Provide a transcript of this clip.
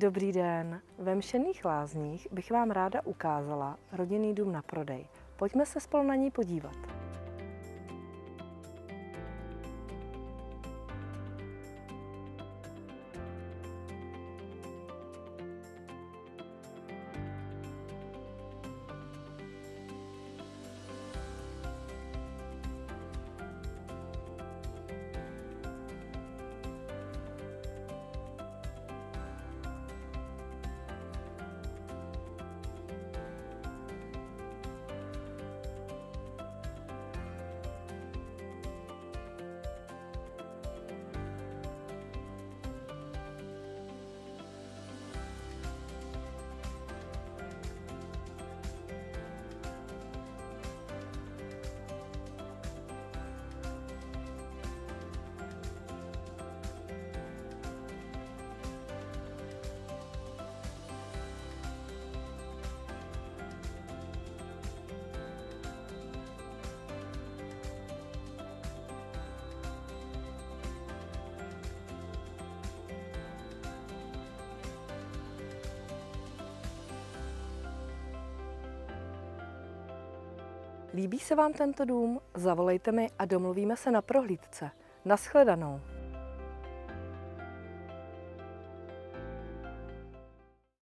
Dobrý den. Ve Mšených lázních bych vám ráda ukázala rodinný dům na prodej. Pojďme se spolu na ní podívat. Líbí se vám tento dům? Zavolejte mi a domluvíme se na prohlídce. Naschledanou.